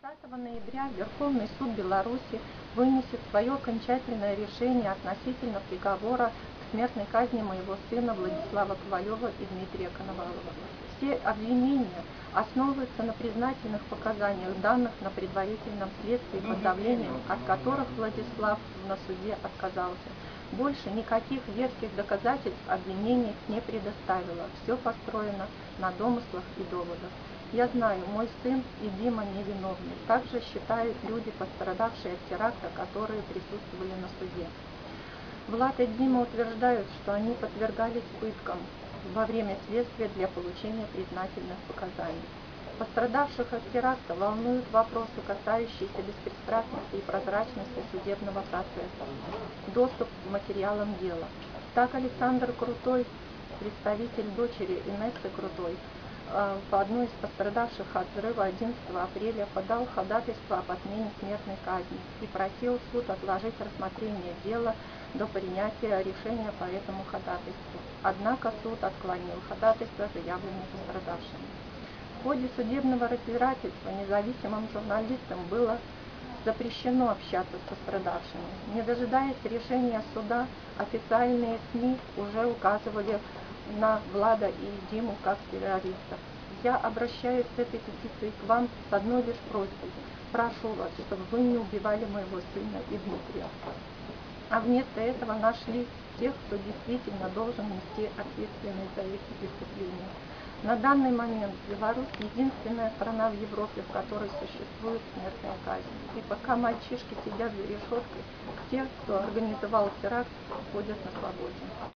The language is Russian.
30 ноября Верховный суд Беларуси вынесет свое окончательное решение относительно приговора смертной казни моего сына Владислава Ковалева и Дмитрия Коновалова. Все обвинения основываются на признательных показаниях, данных на предварительном следствии под давлением, от которых Владислав на суде отказался. Больше никаких веских доказательств обвинений не предоставила. Все построено на домыслах и доводах. Я знаю, мой сын и Дима невиновны. Также считают люди, пострадавшие от теракта, которые присутствовали на суде. Влад и Дима утверждают, что они подвергались пыткам во время следствия для получения признательных показаний. Пострадавших от теракта волнуют вопросы, касающиеся беспристрастности и прозрачности судебного процесса, доступ к материалам дела. Так Александр Крутой, представитель дочери Инессы Крутой, Э, по одной из пострадавших от взрыва 11 апреля подал ходатайство об отмене смертной казни и просил суд отложить рассмотрение дела до принятия решения по этому ходатайству. Однако суд отклонил ходатайство, заявленное пострадавшими. В ходе судебного разбирательства независимым журналистам было запрещено общаться с пострадавшими. Не дожидаясь решения суда, официальные СМИ уже указывали на Влада и Диму как террористов. Я обращаюсь с этой петицией к вам с одной лишь просьбой. Прошу вас, чтобы вы не убивали моего сына и Дмитрия. А вместо этого нашли тех, кто действительно должен нести ответственность за эти преступления. На данный момент Беларусь единственная страна в Европе, в которой существует смертная казнь. И пока мальчишки сидят за решеткой, те, кто организовал теракт, ходят на свободе.